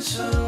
so